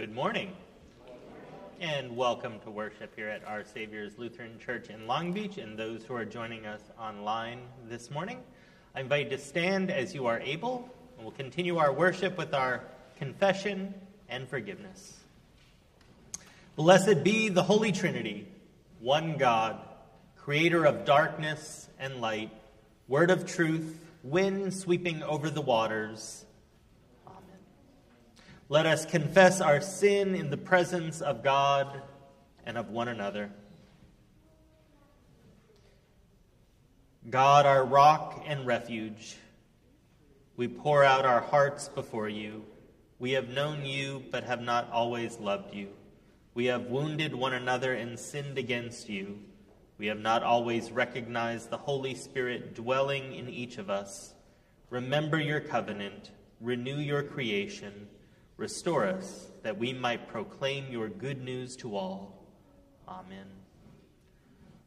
Good morning. And welcome to worship here at Our Savior's Lutheran Church in Long Beach and those who are joining us online this morning. I invite you to stand as you are able, and we'll continue our worship with our confession and forgiveness. Blessed be the Holy Trinity, one God, creator of darkness and light, word of truth, wind sweeping over the waters let us confess our sin in the presence of God and of one another. God, our rock and refuge, we pour out our hearts before you. We have known you, but have not always loved you. We have wounded one another and sinned against you. We have not always recognized the Holy Spirit dwelling in each of us. Remember your covenant, renew your creation Restore us that we might proclaim your good news to all. Amen.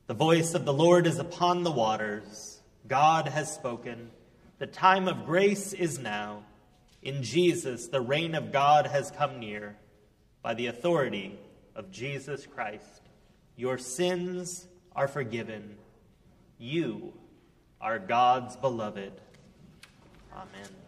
The voice of the Lord is upon the waters. God has spoken. The time of grace is now. In Jesus, the reign of God has come near. By the authority of Jesus Christ, your sins are forgiven. You are God's beloved. Amen.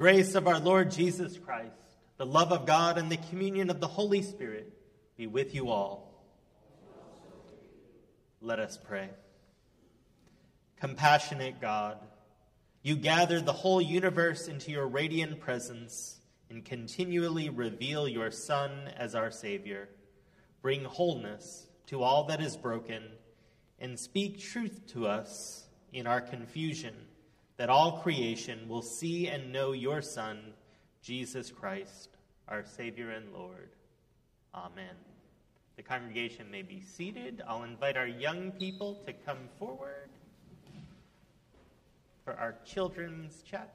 Grace of our Lord Jesus Christ, the love of God, and the communion of the Holy Spirit be with you all. Let us pray. Compassionate God, you gather the whole universe into your radiant presence and continually reveal your Son as our Savior. Bring wholeness to all that is broken and speak truth to us in our confusion that all creation will see and know your Son, Jesus Christ, our Savior and Lord. Amen. The congregation may be seated. I'll invite our young people to come forward for our children's chat.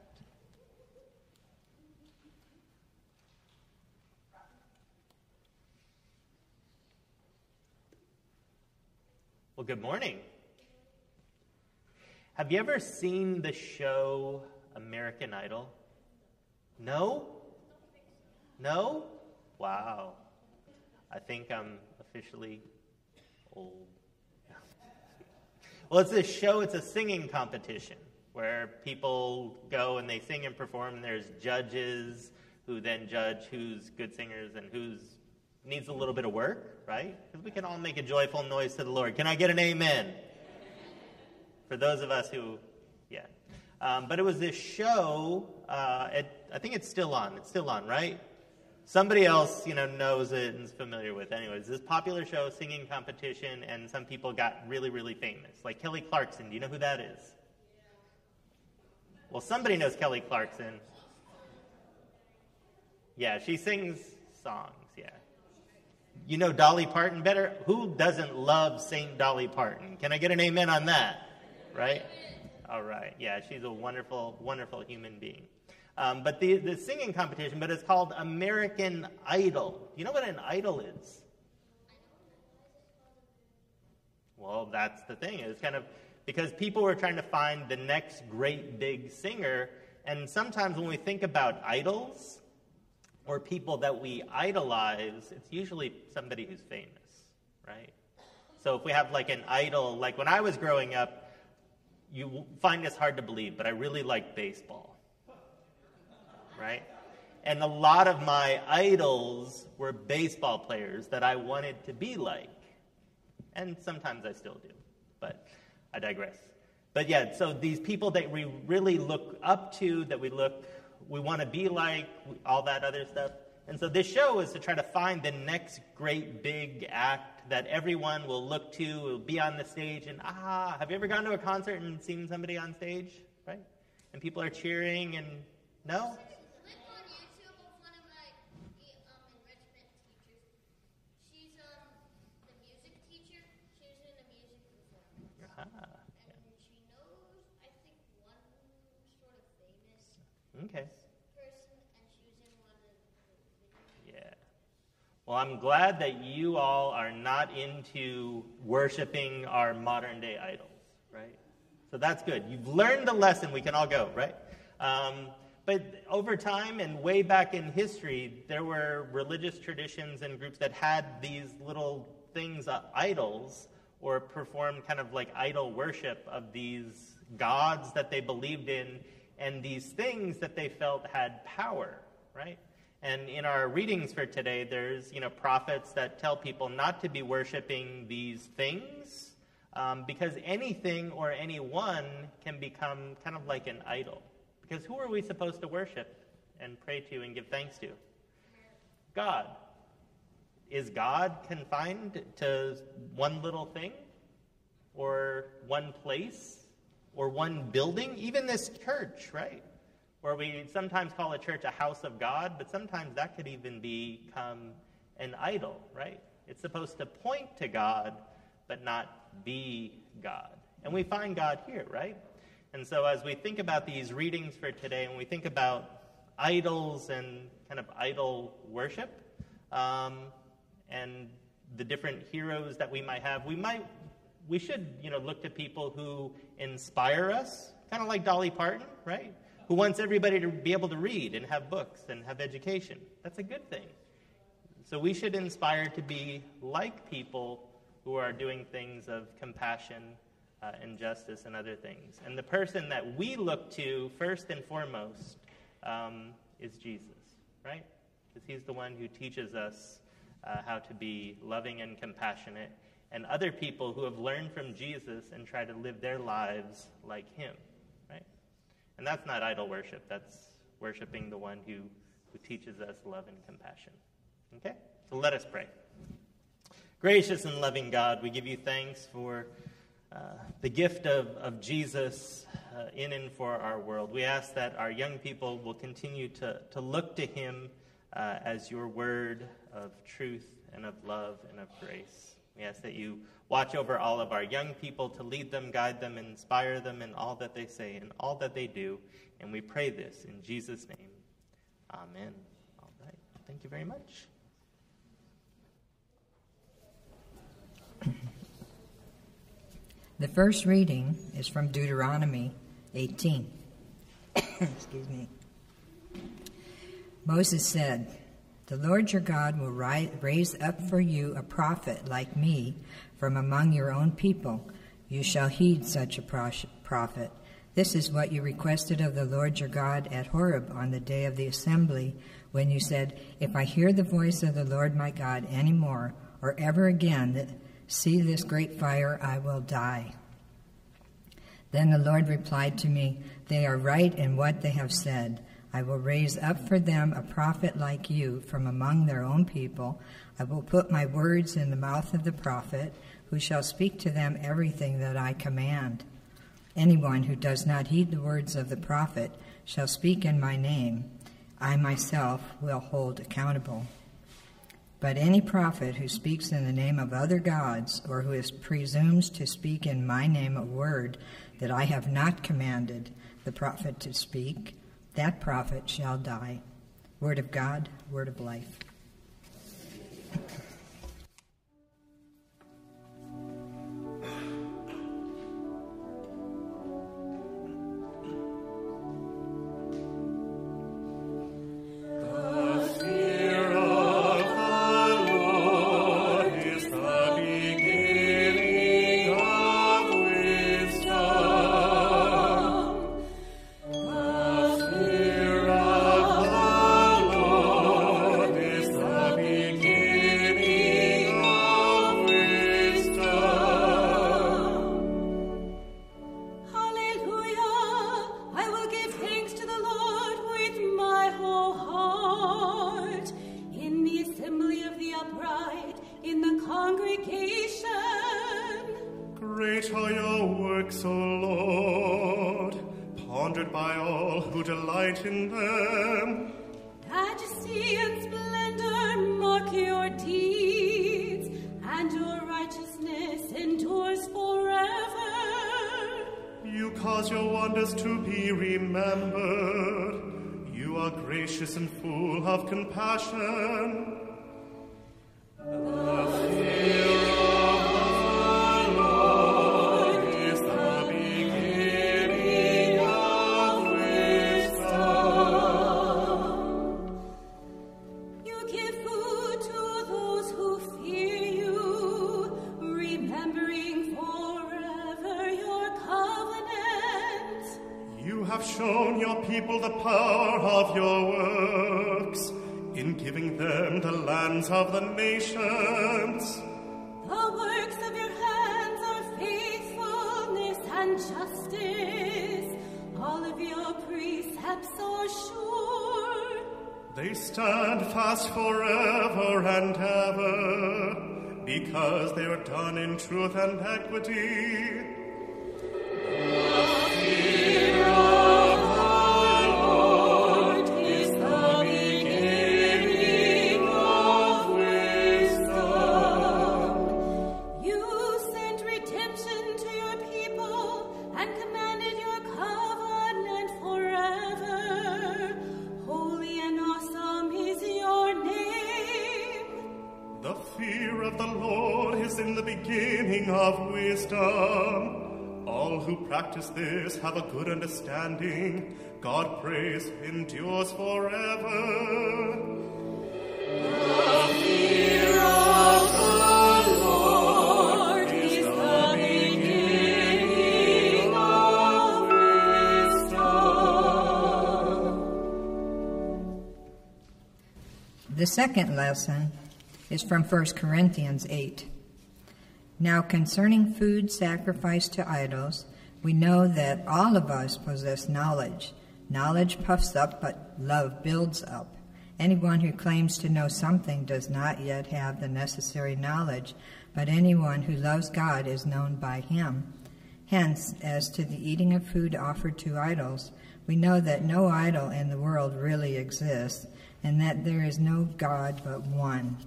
Well, good morning. Have you ever seen the show American Idol? No? No? Wow. I think I'm officially old. well, it's a show, it's a singing competition where people go and they sing and perform, there's judges who then judge who's good singers and who's needs a little bit of work, right? Because we can all make a joyful noise to the Lord. Can I get an amen? For those of us who, yeah. Um, but it was this show. Uh, it, I think it's still on. It's still on, right? Somebody else, you know, knows it and is familiar with. It. Anyways, this popular show, singing competition, and some people got really, really famous. Like Kelly Clarkson. Do you know who that is? Well, somebody knows Kelly Clarkson. Yeah, she sings songs. Yeah. You know Dolly Parton better? Who doesn't love Saint Dolly Parton? Can I get an amen on that? Right? All right. Yeah, she's a wonderful, wonderful human being. Um, but the, the singing competition, but it's called American Idol. You know what an idol is? Well, that's the thing. It's kind of because people were trying to find the next great big singer. And sometimes when we think about idols or people that we idolize, it's usually somebody who's famous, right? So if we have like an idol, like when I was growing up, you find this hard to believe, but I really liked baseball, right? And a lot of my idols were baseball players that I wanted to be like. And sometimes I still do. But I digress. But yeah, so these people that we really look up to, that we look, we want to be like, all that other stuff. And so this show is to try to find the next great big act that everyone will look to, will be on the stage, and ah, have you ever gone to a concert and seen somebody on stage, right? And people are cheering and no? Ah, okay. Yeah. Well, I'm glad that you all are not into worshiping our modern day idols, right? So that's good. You've learned the lesson. We can all go, right? Um, but over time and way back in history, there were religious traditions and groups that had these little things, uh, idols, or performed kind of like idol worship of these gods that they believed in and these things that they felt had power, right? And in our readings for today, there's you know prophets that tell people not to be worshiping these things um, because anything or anyone can become kind of like an idol. Because who are we supposed to worship and pray to and give thanks to? God. Is God confined to one little thing or one place? or one building, even this church, right? Where we sometimes call a church a house of God, but sometimes that could even become an idol, right? It's supposed to point to God, but not be God. And we find God here, right? And so as we think about these readings for today, and we think about idols and kind of idol worship, um, and the different heroes that we might have, we might we should, you know, look to people who inspire us, kind of like Dolly Parton, right? Who wants everybody to be able to read and have books and have education. That's a good thing. So we should inspire to be like people who are doing things of compassion uh, and justice and other things. And the person that we look to first and foremost um, is Jesus, right? Because he's the one who teaches us uh, how to be loving and compassionate and other people who have learned from Jesus and try to live their lives like him? And that's not idol worship. That's worshiping the one who, who teaches us love and compassion. Okay? So let us pray. Gracious and loving God, we give you thanks for uh, the gift of, of Jesus uh, in and for our world. We ask that our young people will continue to, to look to him uh, as your word of truth and of love and of grace. We ask that you watch over all of our young people to lead them, guide them, inspire them in all that they say and all that they do. And we pray this in Jesus' name. Amen. All right. Thank you very much. The first reading is from Deuteronomy 18. Excuse me. Moses said, The Lord your God will raise up for you a prophet like me from among your own people. You shall heed such a prophet. This is what you requested of the Lord your God at Horeb on the day of the assembly, when you said, If I hear the voice of the Lord my God any more, or ever again see this great fire, I will die. Then the Lord replied to me, They are right in what they have said. I will raise up for them a prophet like you from among their own people. I will put my words in the mouth of the prophet, who shall speak to them everything that I command. Anyone who does not heed the words of the prophet shall speak in my name. I myself will hold accountable. But any prophet who speaks in the name of other gods, or who is presumes to speak in my name a word that I have not commanded the prophet to speak, that prophet shall die. Word of God, word of life. Done in truth and equity. Have a good understanding. God praise endures forever. The. The second lesson is from 1 Corinthians 8. Now, concerning food sacrificed to idols, we know that all of us possess knowledge. Knowledge puffs up, but love builds up. Anyone who claims to know something does not yet have the necessary knowledge, but anyone who loves God is known by him. Hence, as to the eating of food offered to idols, we know that no idol in the world really exists, and that there is no God but one.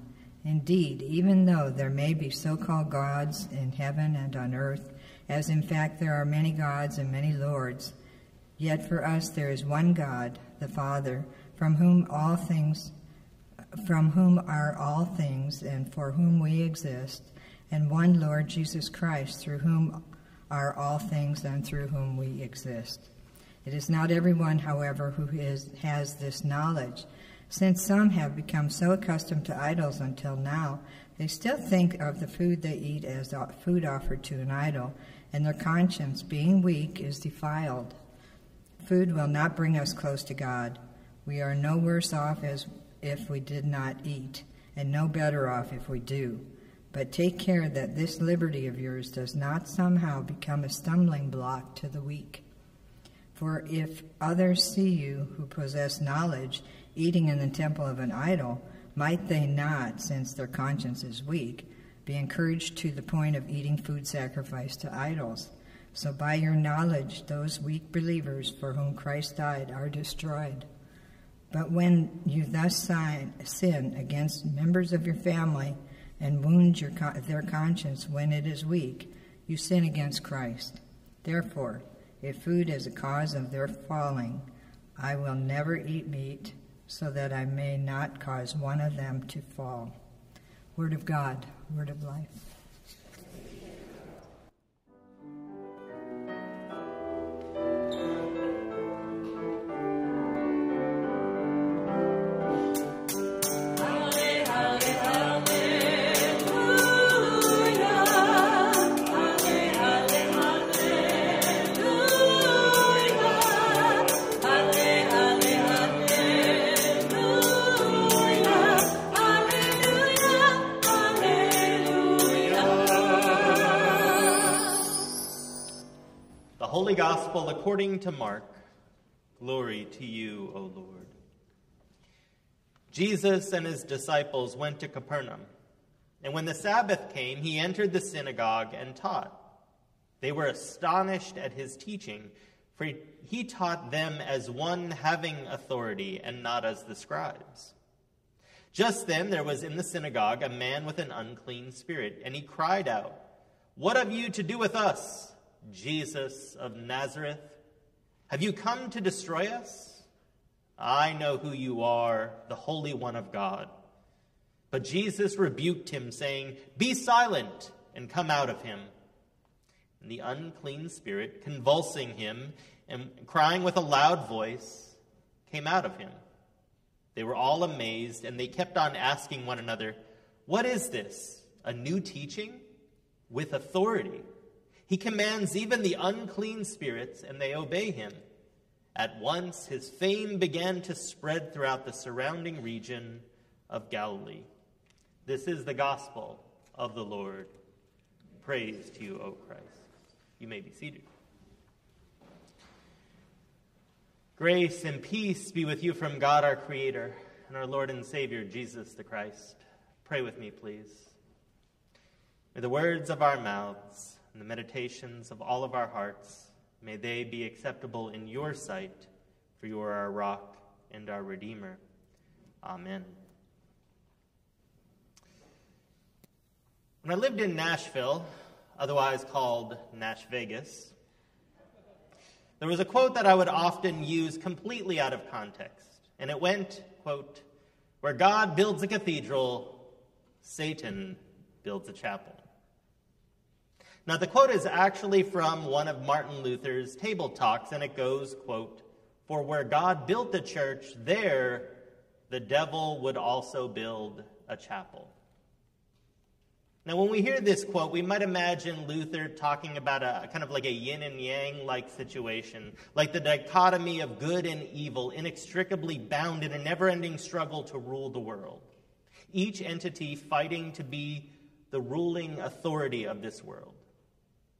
Indeed, even though there may be so called gods in heaven and on earth, as in fact there are many gods and many lords. Yet for us there is one God, the Father, from whom all things from whom are all things and for whom we exist, and one Lord Jesus Christ, through whom are all things and through whom we exist. It is not everyone, however, who is, has this knowledge. Since some have become so accustomed to idols until now, they still think of the food they eat as food offered to an idol, and their conscience, being weak, is defiled. Food will not bring us close to God. We are no worse off as if we did not eat, and no better off if we do. But take care that this liberty of yours does not somehow become a stumbling block to the weak. For if others see you who possess knowledge eating in the temple of an idol, might they not, since their conscience is weak, be encouraged to the point of eating food sacrificed to idols? So by your knowledge, those weak believers for whom Christ died are destroyed. But when you thus sin against members of your family and wound your, their conscience when it is weak, you sin against Christ. Therefore, if food is a cause of their falling, I will never eat meat so that I may not cause one of them to fall. Word of God, word of life. Gospel according to Mark. Glory to you, O Lord. Jesus and his disciples went to Capernaum, and when the Sabbath came, he entered the synagogue and taught. They were astonished at his teaching, for he taught them as one having authority and not as the scribes. Just then there was in the synagogue a man with an unclean spirit, and he cried out, What have you to do with us? Jesus of Nazareth? Have you come to destroy us? I know who you are, the Holy One of God. But Jesus rebuked him, saying, Be silent and come out of him. And the unclean spirit, convulsing him and crying with a loud voice, came out of him. They were all amazed, and they kept on asking one another, What is this? A new teaching? With authority. He commands even the unclean spirits, and they obey him. At once his fame began to spread throughout the surrounding region of Galilee. This is the gospel of the Lord. Praise to you, O Christ. You may be seated. Grace and peace be with you from God our Creator and our Lord and Savior, Jesus the Christ. Pray with me, please. May the words of our mouths and the meditations of all of our hearts, may they be acceptable in your sight, for you are our rock and our Redeemer. Amen. When I lived in Nashville, otherwise called Nash Vegas, there was a quote that I would often use completely out of context, and it went, quote, where God builds a cathedral, Satan builds a chapel. Now, the quote is actually from one of Martin Luther's table talks, and it goes, quote, For where God built the church, there the devil would also build a chapel. Now, when we hear this quote, we might imagine Luther talking about a kind of like a yin and yang like situation, like the dichotomy of good and evil, inextricably bound in a never ending struggle to rule the world. Each entity fighting to be the ruling authority of this world.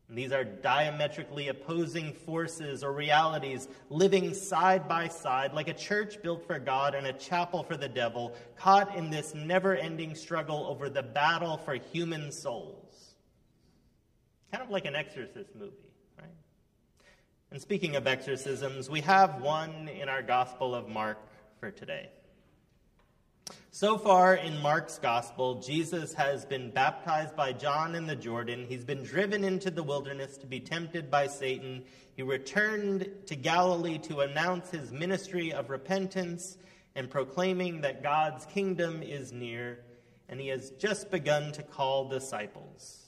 And these are diametrically opposing forces or realities living side by side, like a church built for God and a chapel for the devil, caught in this never ending struggle over the battle for human souls. Kind of like an exorcist movie, right? And speaking of exorcisms, we have one in our Gospel of Mark for today. So far in Mark's gospel, Jesus has been baptized by John in the Jordan. He's been driven into the wilderness to be tempted by Satan. He returned to Galilee to announce his ministry of repentance and proclaiming that God's kingdom is near. And he has just begun to call disciples.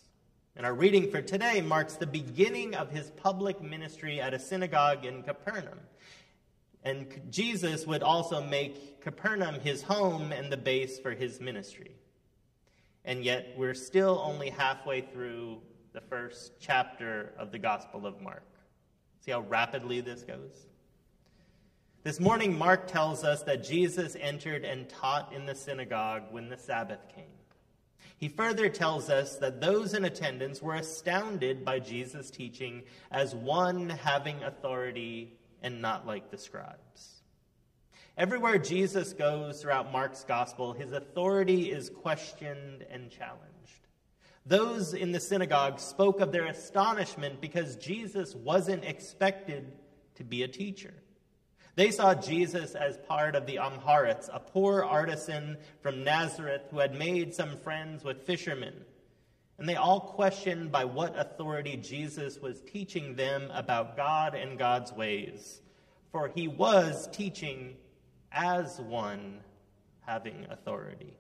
And our reading for today marks the beginning of his public ministry at a synagogue in Capernaum. And Jesus would also make Capernaum his home and the base for his ministry. And yet, we're still only halfway through the first chapter of the Gospel of Mark. See how rapidly this goes? This morning, Mark tells us that Jesus entered and taught in the synagogue when the Sabbath came. He further tells us that those in attendance were astounded by Jesus' teaching as one having authority and not like the scribes. Everywhere Jesus goes throughout Mark's gospel, his authority is questioned and challenged. Those in the synagogue spoke of their astonishment because Jesus wasn't expected to be a teacher. They saw Jesus as part of the Amharites, a poor artisan from Nazareth who had made some friends with fishermen. And they all questioned by what authority Jesus was teaching them about God and God's ways. For he was teaching as one having authority.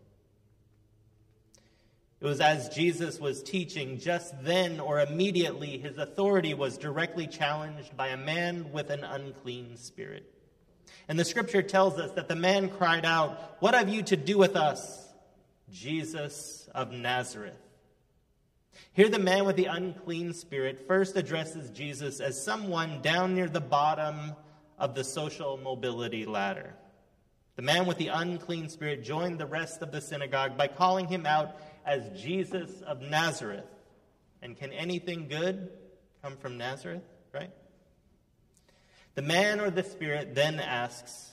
It was as Jesus was teaching, just then or immediately, his authority was directly challenged by a man with an unclean spirit. And the scripture tells us that the man cried out, What have you to do with us, Jesus of Nazareth? Here, the man with the unclean spirit first addresses Jesus as someone down near the bottom of the social mobility ladder. The man with the unclean spirit joined the rest of the synagogue by calling him out as Jesus of Nazareth. And can anything good come from Nazareth, right? The man or the spirit then asks,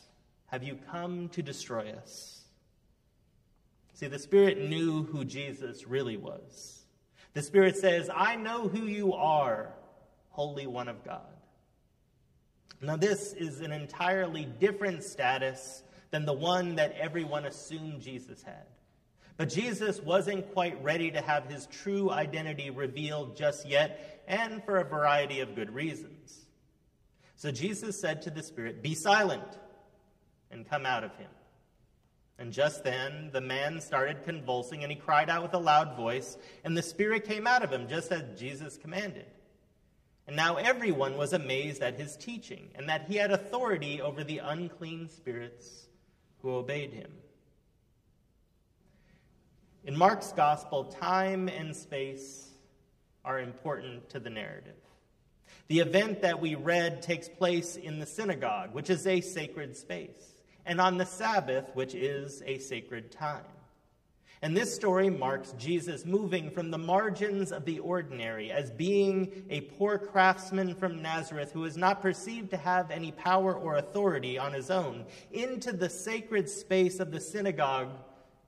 Have you come to destroy us? See, the spirit knew who Jesus really was. The spirit says, I know who you are, Holy One of God. Now, this is an entirely different status than the one that everyone assumed Jesus had. But Jesus wasn't quite ready to have his true identity revealed just yet, and for a variety of good reasons. So Jesus said to the Spirit, Be silent and come out of him. And just then the man started convulsing, and he cried out with a loud voice, and the Spirit came out of him, just as Jesus commanded. And now everyone was amazed at his teaching, and that he had authority over the unclean spirits who obeyed him. In Mark's gospel, time and space are important to the narrative. The event that we read takes place in the synagogue, which is a sacred space, and on the Sabbath, which is a sacred time. And this story marks Jesus moving from the margins of the ordinary as being a poor craftsman from Nazareth who is not perceived to have any power or authority on his own into the sacred space of the synagogue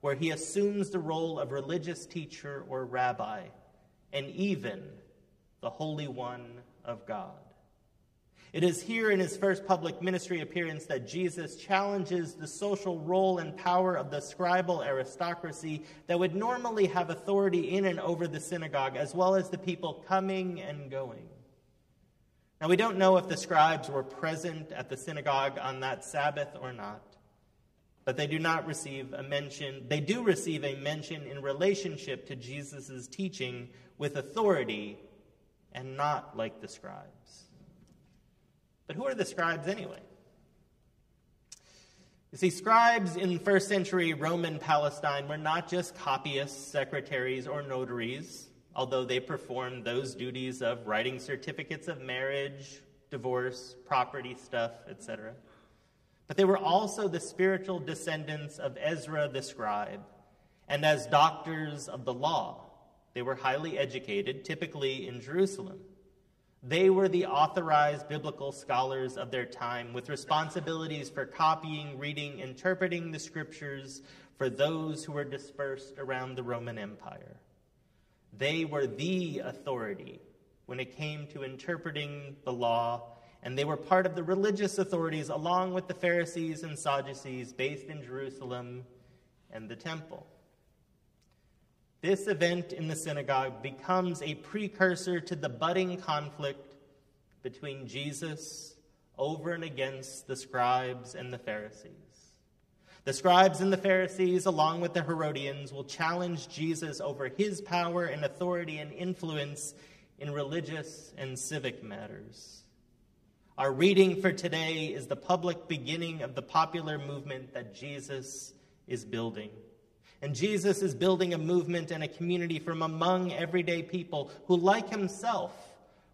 where he assumes the role of religious teacher or rabbi and even the Holy One of God. It is here in his first public ministry appearance that Jesus challenges the social role and power of the scribal aristocracy that would normally have authority in and over the synagogue, as well as the people coming and going. Now, we don't know if the scribes were present at the synagogue on that Sabbath or not, but they do not receive a mention. They do receive a mention in relationship to Jesus' teaching with authority and not like the scribes. But who are the scribes anyway? You see, scribes in first century Roman Palestine were not just copyists, secretaries, or notaries, although they performed those duties of writing certificates of marriage, divorce, property stuff, etc. But they were also the spiritual descendants of Ezra the scribe, and as doctors of the law, they were highly educated, typically in Jerusalem. They were the authorized biblical scholars of their time with responsibilities for copying, reading, interpreting the scriptures for those who were dispersed around the Roman Empire. They were the authority when it came to interpreting the law, and they were part of the religious authorities along with the Pharisees and Sadducees based in Jerusalem and the temple. This event in the synagogue becomes a precursor to the budding conflict between Jesus over and against the scribes and the Pharisees. The scribes and the Pharisees, along with the Herodians, will challenge Jesus over his power and authority and influence in religious and civic matters. Our reading for today is the public beginning of the popular movement that Jesus is building. And Jesus is building a movement and a community from among everyday people who, like himself,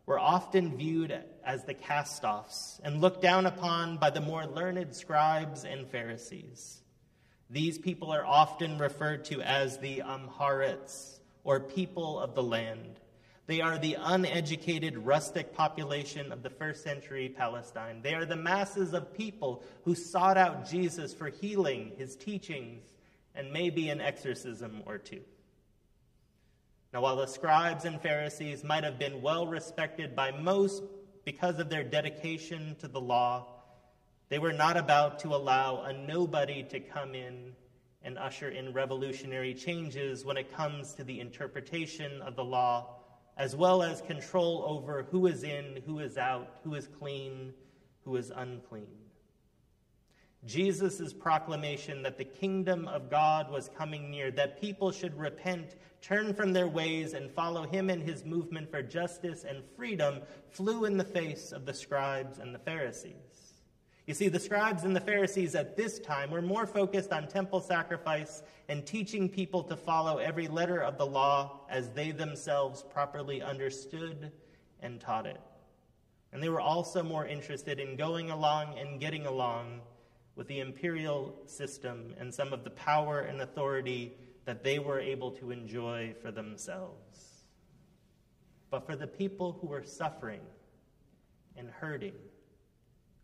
were often viewed as the cast offs and looked down upon by the more learned scribes and Pharisees. These people are often referred to as the Amharites, or people of the land. They are the uneducated, rustic population of the first century Palestine. They are the masses of people who sought out Jesus for healing, his teachings, and maybe an exorcism or two. Now, while the scribes and Pharisees might have been well respected by most because of their dedication to the law, they were not about to allow a nobody to come in and usher in revolutionary changes when it comes to the interpretation of the law, as well as control over who is in, who is out, who is clean, who is unclean. Jesus' proclamation that the kingdom of God was coming near, that people should repent, turn from their ways, and follow him in his movement for justice and freedom, flew in the face of the scribes and the Pharisees. You see, the scribes and the Pharisees at this time were more focused on temple sacrifice and teaching people to follow every letter of the law as they themselves properly understood and taught it. And they were also more interested in going along and getting along with the imperial system and some of the power and authority that they were able to enjoy for themselves. But for the people who were suffering and hurting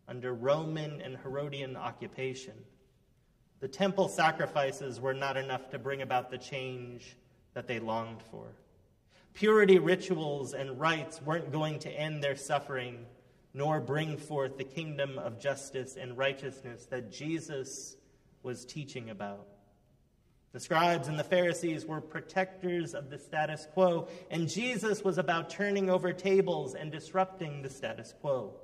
under Roman and Herodian occupation, the temple sacrifices were not enough to bring about the change that they longed for. Purity rituals and rites weren't going to end their suffering nor bring forth the kingdom of justice and righteousness that Jesus was teaching about. The scribes and the Pharisees were protectors of the status quo, and Jesus was about turning over tables and disrupting the status quo.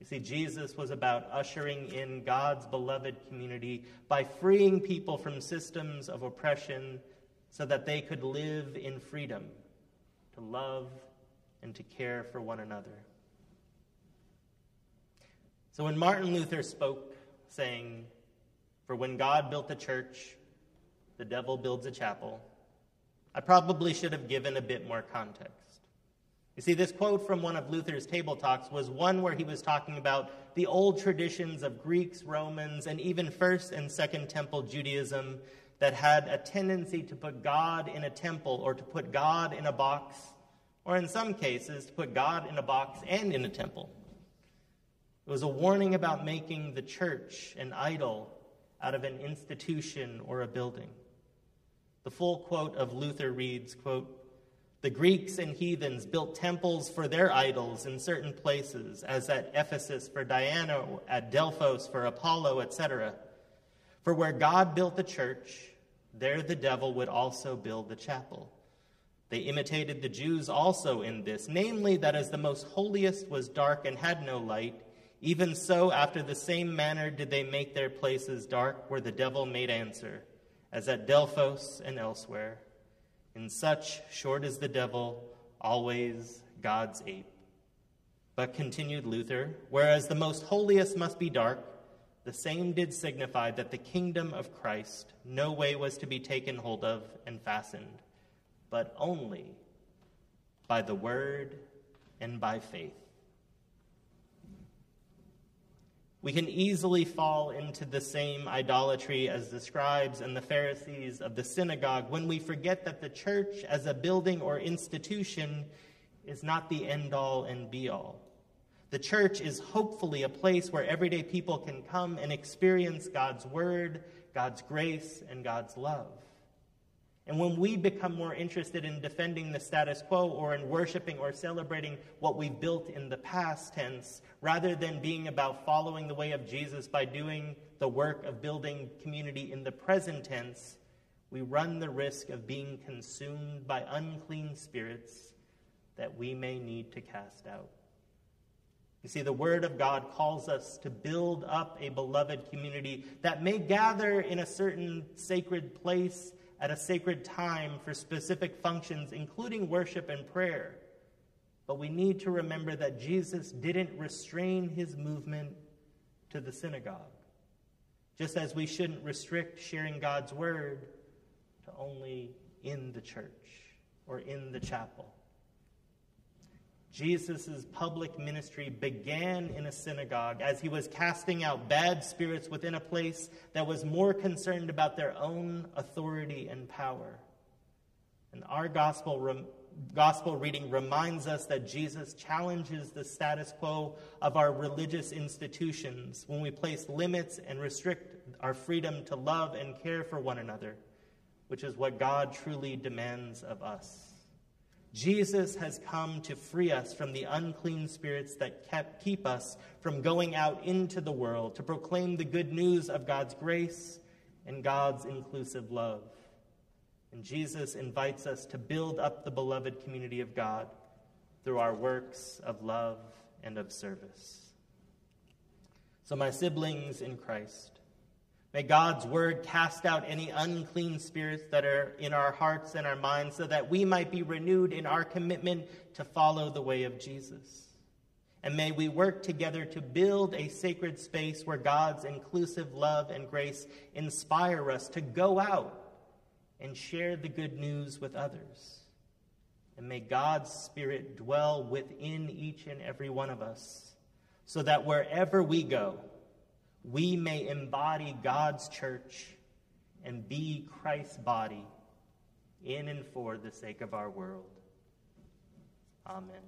You see, Jesus was about ushering in God's beloved community by freeing people from systems of oppression so that they could live in freedom to love and to care for one another. So when Martin Luther spoke, saying, For when God built the church, the devil builds a chapel, I probably should have given a bit more context. You see, this quote from one of Luther's table talks was one where he was talking about the old traditions of Greeks, Romans, and even First and Second Temple Judaism that had a tendency to put God in a temple or to put God in a box, or in some cases, to put God in a box and in a temple. It was a warning about making the church an idol out of an institution or a building. The full quote of Luther reads, quote, the Greeks and heathens built temples for their idols in certain places, as at Ephesus for Diana, at Delphos for Apollo, etc. For where God built the church, there the devil would also build the chapel. They imitated the Jews also in this, namely that as the most holiest was dark and had no light, even so, after the same manner did they make their places dark, where the devil made answer, as at Delphos and elsewhere. In such, short is the devil, always God's ape. But continued Luther, whereas the most holiest must be dark, the same did signify that the kingdom of Christ no way was to be taken hold of and fastened, but only by the word and by faith. We can easily fall into the same idolatry as the scribes and the Pharisees of the synagogue when we forget that the church as a building or institution is not the end all and be all. The church is hopefully a place where everyday people can come and experience God's word, God's grace, and God's love. And when we become more interested in defending the status quo or in worshiping or celebrating what we've built in the past tense, rather than being about following the way of Jesus by doing the work of building community in the present tense, we run the risk of being consumed by unclean spirits that we may need to cast out. You see, the Word of God calls us to build up a beloved community that may gather in a certain sacred place at a sacred time for specific functions, including worship and prayer. But we need to remember that Jesus didn't restrain his movement to the synagogue, just as we shouldn't restrict sharing God's word to only in the church or in the chapel. Jesus' public ministry began in a synagogue as he was casting out bad spirits within a place that was more concerned about their own authority and power. And our gospel, gospel reading reminds us that Jesus challenges the status quo of our religious institutions when we place limits and restrict our freedom to love and care for one another, which is what God truly demands of us. Jesus has come to free us from the unclean spirits that kept, keep us from going out into the world to proclaim the good news of God's grace and God's inclusive love. And Jesus invites us to build up the beloved community of God through our works of love and of service. So, my siblings in Christ, May God's word cast out any unclean spirits that are in our hearts and our minds so that we might be renewed in our commitment to follow the way of Jesus. And may we work together to build a sacred space where God's inclusive love and grace inspire us to go out and share the good news with others. And may God's Spirit dwell within each and every one of us so that wherever we go, we may embody God's church and be Christ's body in and for the sake of our world. Amen.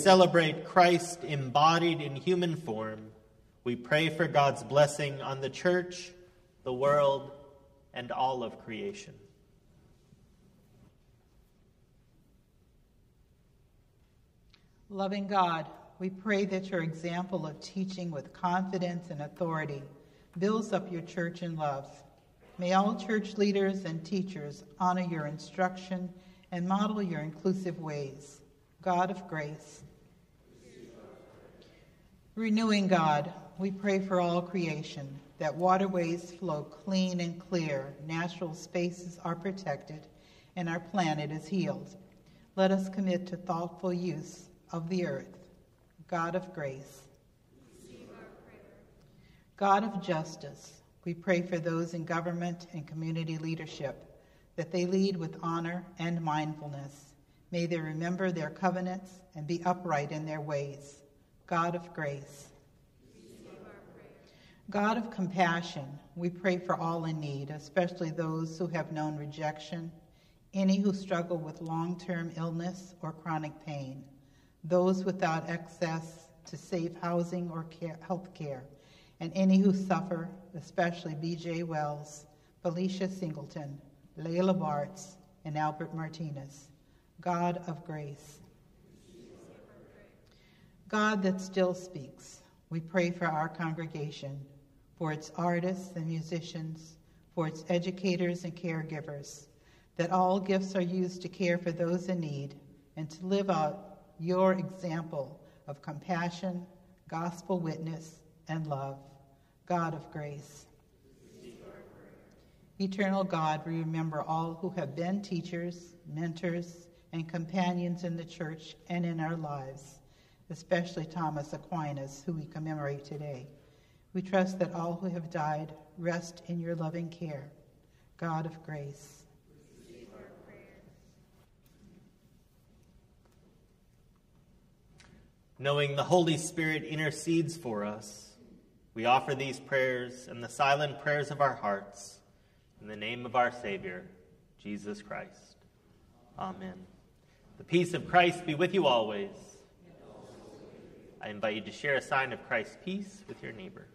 Celebrate Christ embodied in human form, we pray for God's blessing on the church, the world, and all of creation. Loving God, we pray that your example of teaching with confidence and authority builds up your church in love. May all church leaders and teachers honor your instruction and model your inclusive ways. God of grace. Renewing God, we pray for all creation that waterways flow clean and clear, natural spaces are protected, and our planet is healed. Let us commit to thoughtful use of the earth, God of grace. God of justice, we pray for those in government and community leadership that they lead with honor and mindfulness. May they remember their covenants and be upright in their ways. God of grace. God of compassion, we pray for all in need, especially those who have known rejection, any who struggle with long term illness or chronic pain those without access to safe housing or health care, and any who suffer, especially B.J. Wells, Felicia Singleton, Layla Bartz, and Albert Martinez. God of grace. God that still speaks, we pray for our congregation, for its artists and musicians, for its educators and caregivers, that all gifts are used to care for those in need and to live out your example of compassion, gospel witness, and love. God of grace. Eternal God, we remember all who have been teachers, mentors, and companions in the church and in our lives, especially Thomas Aquinas, who we commemorate today. We trust that all who have died rest in your loving care. God of grace. Knowing the Holy Spirit intercedes for us, we offer these prayers and the silent prayers of our hearts in the name of our Savior, Jesus Christ. Amen. The peace of Christ be with you always. I invite you to share a sign of Christ's peace with your neighbor.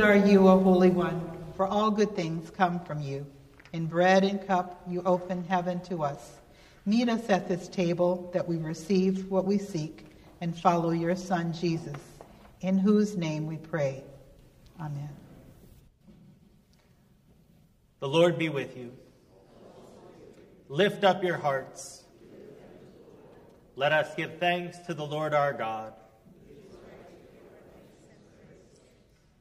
Blessed are you, O Holy One, for all good things come from you. In bread and cup you open heaven to us. Meet us at this table that we receive what we seek and follow your Son, Jesus, in whose name we pray. Amen. The Lord be with you. Lift up your hearts. Let us give thanks to the Lord our God.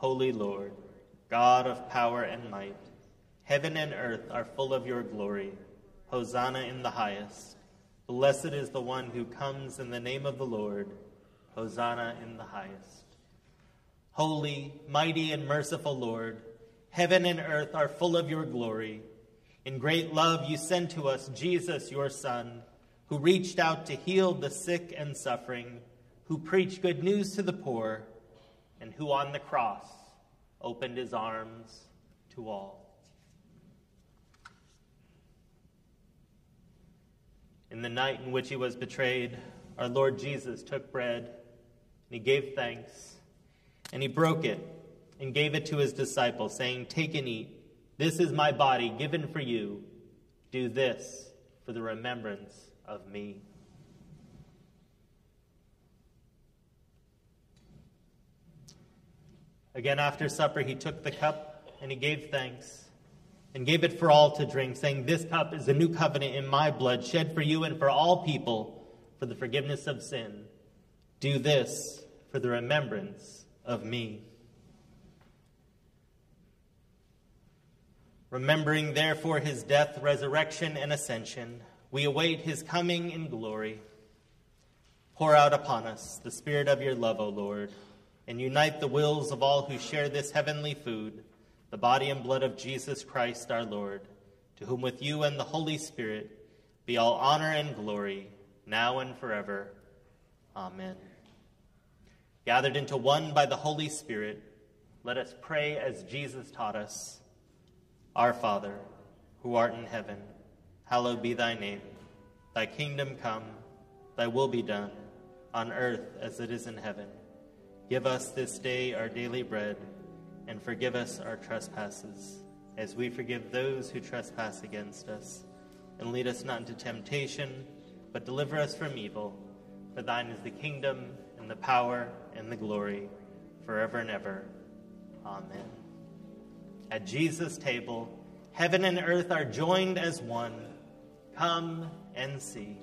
holy Lord, God of power and might. Heaven and earth are full of your glory. Hosanna in the highest. Blessed is the one who comes in the name of the Lord. Hosanna in the highest. Holy, mighty, and merciful Lord, heaven and earth are full of your glory. In great love, you sent to us Jesus, your Son, who reached out to heal the sick and suffering, who preached good news to the poor, and who on the cross opened his arms to all. In the night in which he was betrayed, our Lord Jesus took bread, and he gave thanks, and he broke it and gave it to his disciples, saying, Take and eat. This is my body given for you. Do this for the remembrance of me. Again, after supper, he took the cup and he gave thanks and gave it for all to drink, saying, This cup is a new covenant in my blood, shed for you and for all people for the forgiveness of sin. Do this for the remembrance of me. Remembering, therefore, his death, resurrection, and ascension, we await his coming in glory. Pour out upon us the spirit of your love, O Lord, and unite the wills of all who share this heavenly food, the body and blood of Jesus Christ our Lord, to whom with you and the Holy Spirit be all honor and glory, now and forever. Amen. Gathered into one by the Holy Spirit, let us pray as Jesus taught us. Our Father, who art in heaven, hallowed be thy name. Thy kingdom come, thy will be done, on earth as it is in heaven. Give us this day our daily bread, and forgive us our trespasses, as we forgive those who trespass against us. And lead us not into temptation, but deliver us from evil. For thine is the kingdom, and the power, and the glory, forever and ever. Amen. At Jesus' table, heaven and earth are joined as one. Come and see.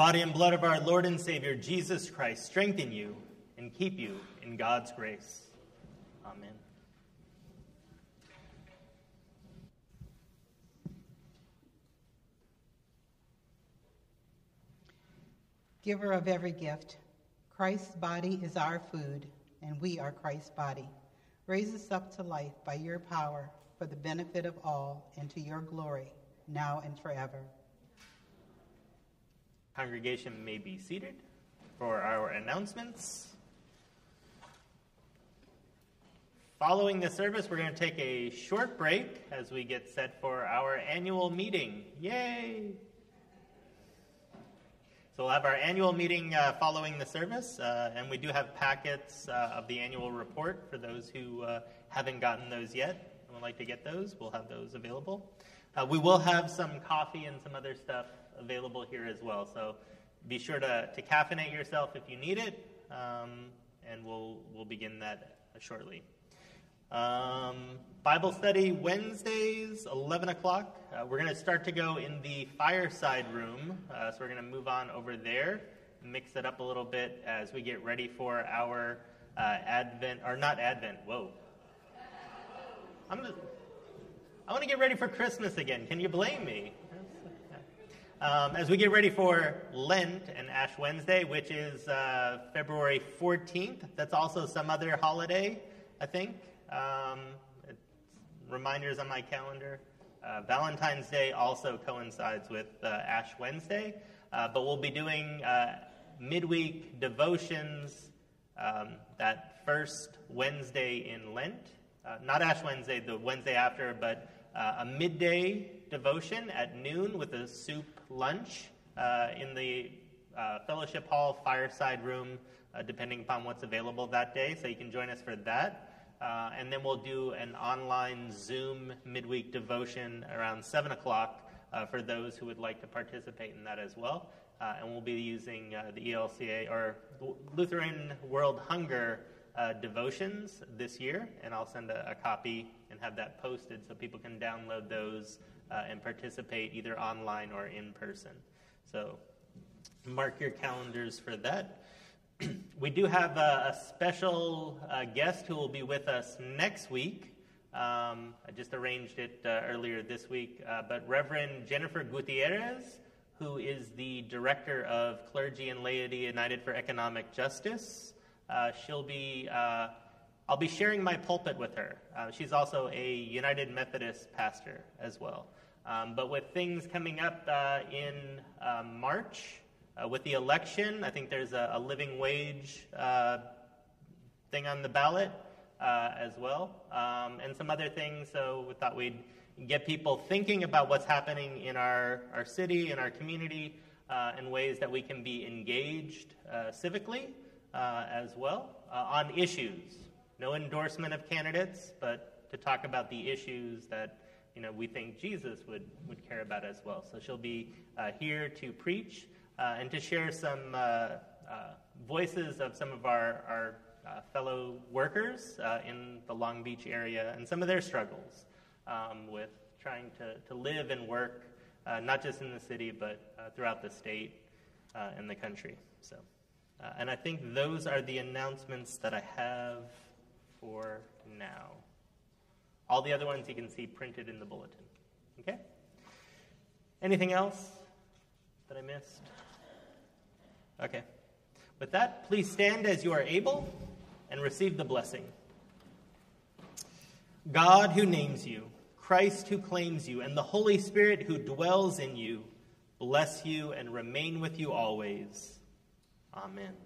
Body and blood of our Lord and Savior Jesus Christ strengthen you and keep you in God's grace. Amen. Giver of every gift, Christ's body is our food, and we are Christ's body. Raise us up to life by your power for the benefit of all and to your glory now and forever. Congregation may be seated for our announcements. Following the service, we're going to take a short break as we get set for our annual meeting. Yay! So we'll have our annual meeting uh, following the service, uh, and we do have packets uh, of the annual report for those who uh, haven't gotten those yet and would like to get those. We'll have those available. Uh, we will have some coffee and some other stuff available here as well. So be sure to, to caffeinate yourself if you need it, um, and we'll, we'll begin that shortly. Um, Bible study Wednesdays, 11 o'clock. Uh, we're going to start to go in the fireside room. Uh, so we're going to move on over there, mix it up a little bit as we get ready for our uh, Advent, or not Advent, whoa. I'm gonna, I want to get ready for Christmas again. Can you blame me? Um, as we get ready for Lent and Ash Wednesday, which is uh, February 14th, that's also some other holiday, I think. Um, reminders on my calendar. Uh, Valentine's Day also coincides with uh, Ash Wednesday, uh, but we'll be doing uh, midweek devotions um, that first Wednesday in Lent. Uh, not Ash Wednesday, the Wednesday after, but a midday devotion at noon with a soup lunch uh, in the uh, fellowship hall fireside room, uh, depending upon what's available that day. So you can join us for that. Uh, and then we'll do an online Zoom midweek devotion around 7 o'clock uh, for those who would like to participate in that as well. and we'll be using the ELCA or Lutheran World Hunger uh, devotions this year, and I'll send a, a, copy and have that posted so people can download those uh, and participate either online or in person. So mark your calendars for that. we do have a, a special uh, guest who will be with us next week. Um, I just arranged it uh, earlier this week, uh, but Reverend Jennifer Gutierrez, who is the director of Clergy and Laity United for Economic Justice. Uh, she'll be, uh, I'll be sharing my pulpit with her. Uh, she's also a United Methodist pastor as well. Um, but with things coming up uh, in uh, March, uh, with the election, I think there's a, a living wage thing on the ballot as well, um, and some other things. So we thought we'd get people thinking about what's happening in our, our city, in our community, uh, in ways that we can be engaged uh, civically uh, as well uh, on issues. No endorsement of candidates, but to talk about the issues that you know we think Jesus would, would care about as well. So she'll be uh, here to preach uh, and to share some uh, uh, voices of some of our, our fellow workers in the Long Beach area and some of their struggles. um, with trying to, to live and work, uh, not just in the city, but uh, throughout the state uh, and the country. So, uh, and I think those are the announcements that I have for now. All the other ones you can see printed in the bulletin. Okay? Anything else that I missed? Okay. With that, please stand as you are able and receive the blessing. God who names you, Christ who claims you, and the Holy Spirit who dwells in you, bless you and remain with you always. Amen.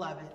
God's beloved.